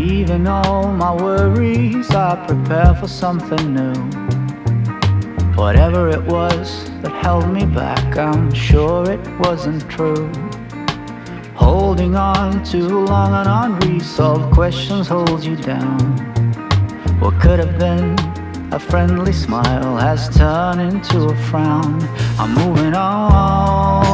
Leaving all my worries, I prepare for something new. Whatever it was that held me back, I'm sure it wasn't true. Holding on too long and unresolved questions hold you down. What could have been a friendly smile has turned into a frown. I'm moving on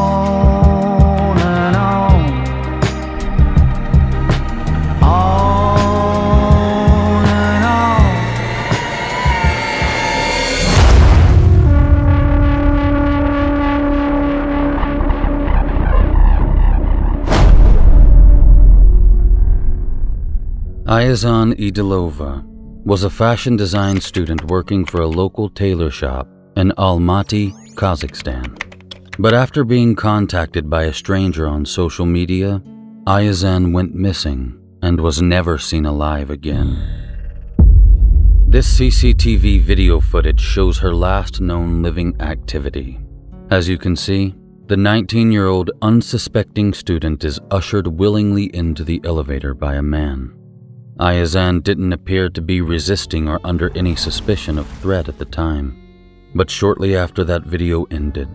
Ayazhan Edilova was a fashion design student working for a local tailor shop in Almaty, Kazakhstan. But after being contacted by a stranger on social media, Ayazhan went missing and was never seen alive again. This CCTV video footage shows her last known living activity. As you can see, the 19 year old unsuspecting student is ushered willingly into the elevator by a man. Ayazhan didn't appear to be resisting or under any suspicion of threat at the time, but shortly after that video ended,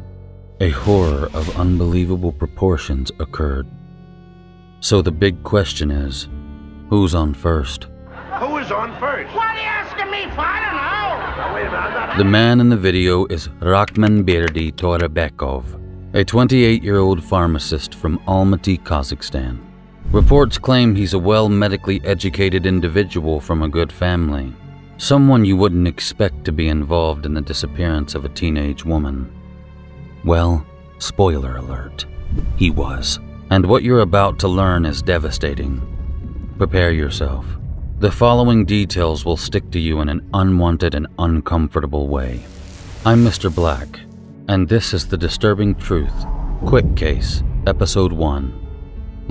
a horror of unbelievable proportions occurred. So the big question is who's on first? Who is on first? What are you asking me for? I don't know. Now, wait a minute, I'm not. The man in the video is Rakhmanberdi Torebekov, a 28 year old pharmacist from Almaty, Kazakhstan. Reports claim he's a well medically educated individual from a good family, someone you wouldn't expect to be involved in the disappearance of a teenage woman. Well, spoiler alert, he was. And what you're about to learn is devastating. Prepare yourself. The following details will stick to you in an unwanted and uncomfortable way. I'm Mr. Black, and this is The Disturbing Truth Quick Case, Episode 1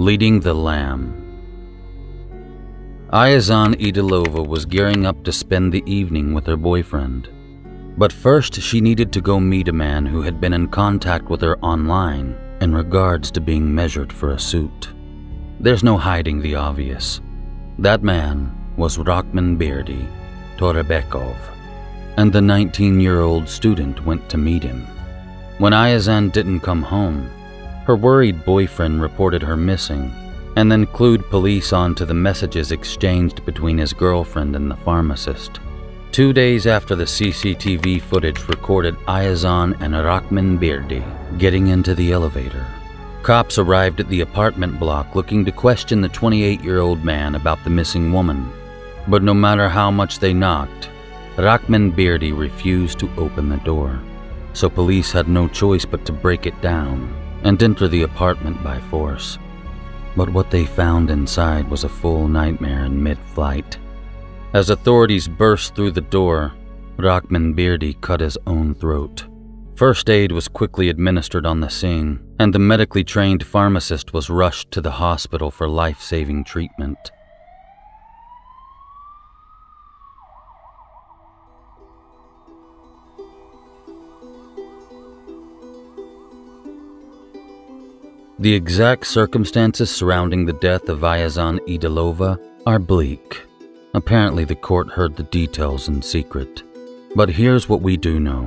Leading the Lamb. Ayazhan Edilova was gearing up to spend the evening with her boyfriend. But first, she needed to go meet a man who had been in contact with her online in regards to being measured for a suit. There's no hiding the obvious. That man was Rakhmanberdi Torebekov, and the 19 year old student went to meet him. When Ayazhan didn't come home, her worried boyfriend reported her missing and then clued police onto the messages exchanged between his girlfriend and the pharmacist. Two days after the CCTV footage recorded Ayazhan and Rakhmanberdi getting into the elevator, cops arrived at the apartment block looking to question the 28 year old man about the missing woman. But no matter how much they knocked, Rakhmanberdi refused to open the door. So police had no choice but to break it down and enter the apartment by force. But what they found inside was a full nightmare in mid flight. As authorities burst through the door, Rakhmanberdi cut his own throat. First aid was quickly administered on the scene, and the medically trained pharmacist was rushed to the hospital for life saving treatment. The exact circumstances surrounding the death of Ayazhan Edilova are bleak. Apparently, the court heard the details in secret. But here's what we do know.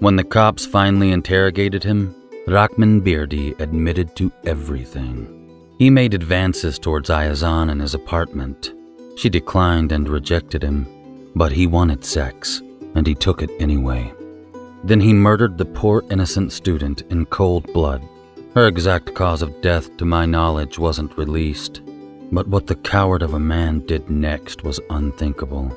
When the cops finally interrogated him, Rakhmanberdi admitted to everything. He made advances towards Ayazhan in his apartment. She declined and rejected him, but he wanted sex, and he took it anyway. Then he murdered the poor innocent student in cold blood. Her exact cause of death, to my knowledge, wasn't released. But what the coward of a man did next was unthinkable.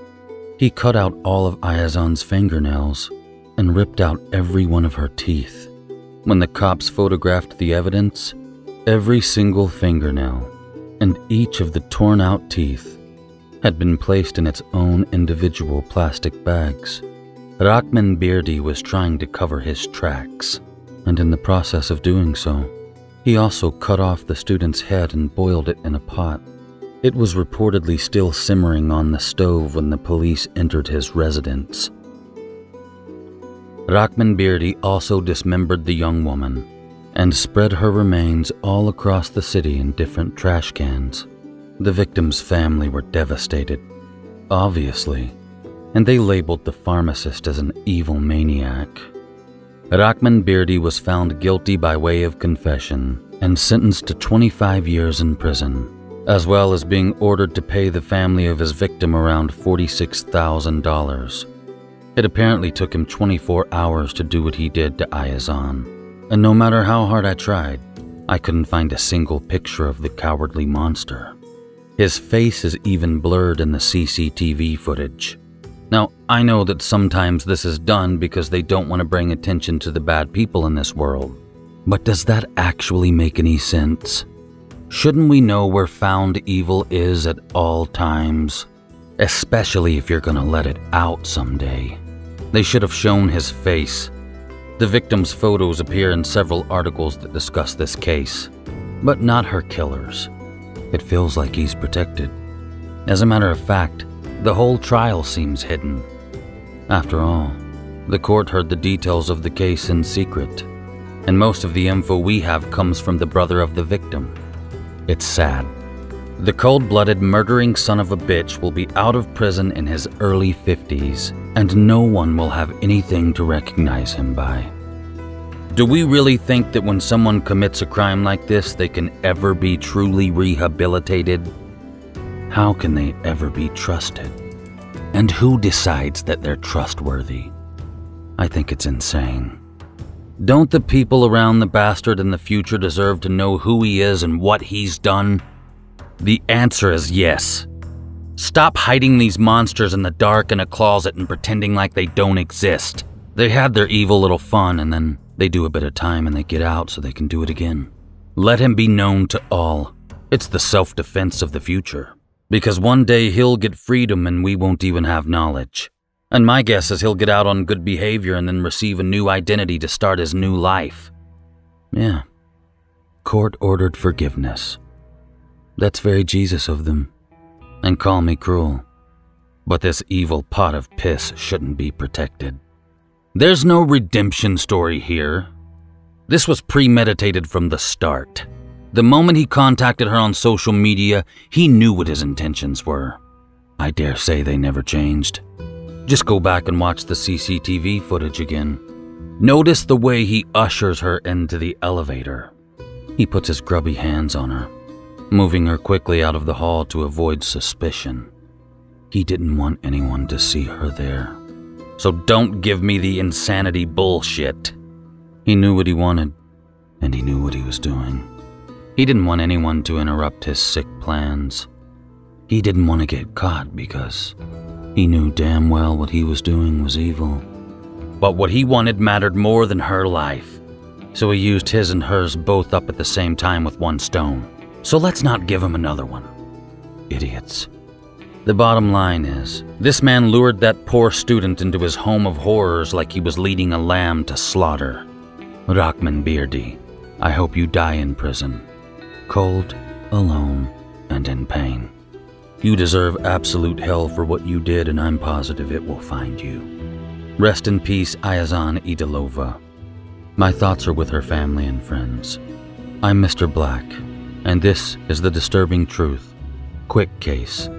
He cut out all of Ayazhan's fingernails and ripped out every one of her teeth. When the cops photographed the evidence, every single fingernail and each of the torn out teeth had been placed in its own individual plastic bags. Rakhmanberdi was trying to cover his tracks, and in the process of doing so, he also cut off the student's head and boiled it in a pot. It was reportedly still simmering on the stove when the police entered his residence. Rakhmanberdi also dismembered the young woman and spread her remains all across the city in different trash cans. The victim's family were devastated, obviously, and they labeled the pharmacist as an evil maniac. Rakhmanberdi was found guilty by way of confession and sentenced to 25 years in prison, as well as being ordered to pay the family of his victim around $46,000. It apparently took him 24 hours to do what he did to Ayazhan, and no matter how hard I tried, I couldn't find a single picture of the cowardly monster. His face is even blurred in the CCTV footage. Now, I know that sometimes this is done because they don't want to bring attention to the bad people in this world. But does that actually make any sense? Shouldn't we know where found evil is at all times? Especially if you're gonna let it out someday. They should have shown his face. The victim's photos appear in several articles that discuss this case, but not her killer's. It feels like he's protected. As a matter of fact, the whole trial seems hidden. After all, the court heard the details of the case in secret, and most of the info we have comes from the brother of the victim. It's sad. The cold blooded, murdering son of a bitch will be out of prison in his early 50s, and no one will have anything to recognize him by. Do we really think that when someone commits a crime like this, they can ever be truly rehabilitated? How can they ever be trusted? And who decides that they're trustworthy? I think it's insane. Don't the people around the bastard in the future deserve to know who he is and what he's done? The answer is yes. Stop hiding these monsters in the dark in a closet and pretending like they don't exist. They had their evil little fun and then they do a bit of time and they get out so they can do it again. Let him be known to all. It's the self defense of the future. Because one day he'll get freedom and we won't even have knowledge. And my guess is he'll get out on good behavior and then receive a new identity to start his new life. Yeah. Court ordered forgiveness. That's very Jesus of them. And call me cruel. But this evil pot of piss shouldn't be protected. There's no redemption story here. This was premeditated from the start. The moment he contacted her on social media, he knew what his intentions were. I dare say they never changed. Just go back and watch the CCTV footage again. Notice the way he ushers her into the elevator. He puts his grubby hands on her, moving her quickly out of the hall to avoid suspicion. He didn't want anyone to see her there. So don't give me the insanity bullshit. He knew what he wanted, and he knew what he was doing. He didn't want anyone to interrupt his sick plans. He didn't want to get caught because he knew damn well what he was doing was evil. But what he wanted mattered more than her life. So he used his and hers both up at the same time with one stone. So let's not give him another one. Idiots. The bottom line is, this man lured that poor student into his home of horrors like he was leading a lamb to slaughter. Rakhmanberdi, I hope you die in prison. Cold, alone, and in pain. You deserve absolute hell for what you did, and I'm positive it will find you. Rest in peace, Ayazhan Edilova. My thoughts are with her family and friends. I'm Mr. Black, and this is the disturbing truth. Quick case.